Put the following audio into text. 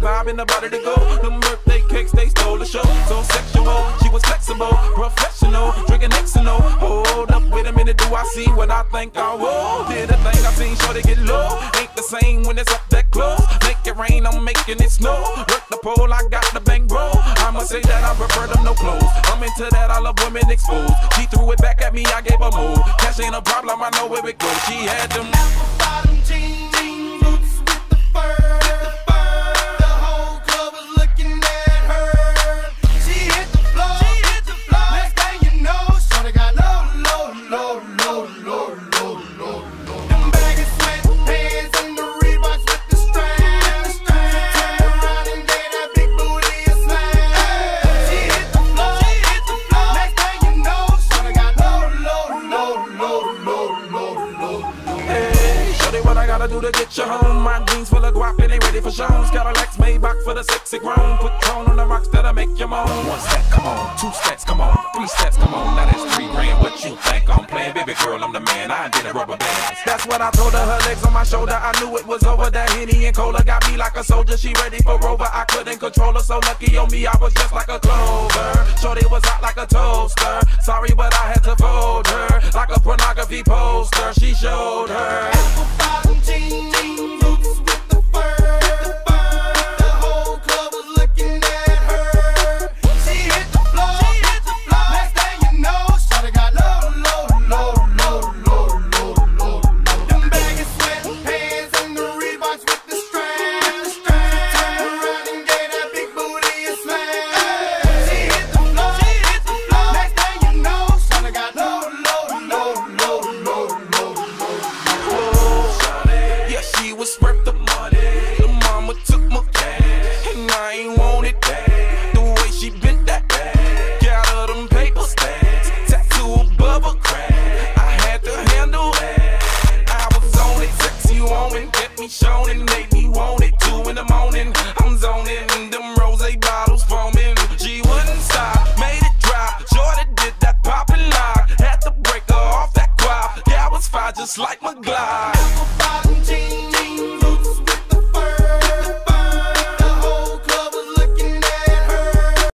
vibe and the body to go. Them birthday cakes, they stole the show. So sexual, she was flexible, professional, drinking Xano. Hold up, wait a minute, do I see what I think I will? Did a thing I seen, sure they get low. Ain't the same when it's up that close. Make it rain, I'm making it snow. Work the pole, I got the bang bro. I'ma say that I prefer them no clothes. I'm into that, I love women exposed. She threw it back at me, I gave her more. Cash ain't a problem, I know where it goes. She had them. I gotta do to get you home? My jeans full of guap and they ready for shows. Got a Lex Maybach for the sexy grown. Put tone on the rocks that'll make you moan. One step, come on. Two steps, come on. Three steps, come on. Now that's three grand. What you think I'm playing? Baby girl, I'm the man. I did a rubber band. That's what I told her. Her legs on my shoulder. I knew it was over. That Henny and Cola got me like a soldier. She ready for Rover. I couldn't control her. So lucky on me, I was just like a clover. Shorty was hot like a toaster. Sorry, but I had to fold her. Like a pornography poster. She showed her. Mama took my cash, and I ain't want it back. The way she bent that back, got her them paper stacks, tattoo above her crack. I had to handle that. I was on it, sexy woman, kept me showing, made me want it. Two in the morning, I'm zoning, them rose bottles foaming. She wouldn't stop, made it drop. Jordan did that pop and lock, had to break her off that guap. Yeah, I was fine just like my Glock.